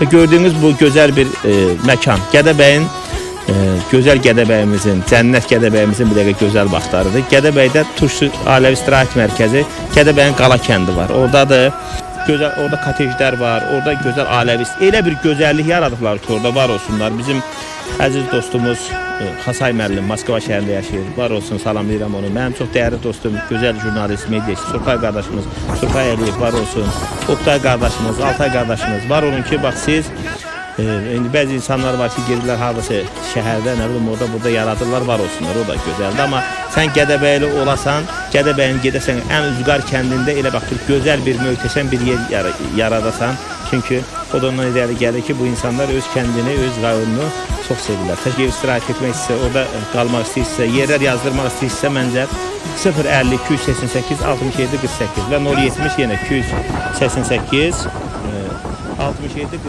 Və gördüyünüz bu gözəl bir e, məkan Gədəbəyin e, gözəl Gədəbəyimizin, cənnət Gədəbəyimizin bir dəqiqə gözəl vaxtlarıdır. Gədəbəydə Turşu Ailəvi İstirahət Mərkəzi, Gədəbəyin qala kəndi var. Ordadır. Gözəl orada kotejlər var, orada gözəl ailəvi elə bir gözəllik yaradıblar ki, orada var olsunlar. Bizim əziz dostumuz e, Xasay müəllim Moskva şəhərində yaşayır. Var olsun, salamlayıram onu. Mənim çox dəyərli dostum, gözəl jurnalist, mediaçı Surpay qardaşımız, Surpay Əliyev var olsun. Oktay qardaşımız, Altay qardaşımız. Var olun ki, bax siz e, indi bəzi insanlar var ki, gedirlər hardasa şəhərdə, nə bilim, orada burada yaradırlar, var olsunlar. O da gözəldir, amma sən Gədəbəyli olasan, Gədəbəyin gedəsən ən üzqar kəndində elə bax gözəl bir möhtəşəm bir yer yara yaradasan. Çünki o da ondan irəli gəlir ki, bu insanlar öz kəndini, öz rayonunu çox sevirlər. Təşkil istirahət etmək istəyirsə, orada qalmaq istəyirsə, yerlər yazdırmaq istəyirsə, məncə 050 288 67 48 və 070 yenə 288 e, 67 48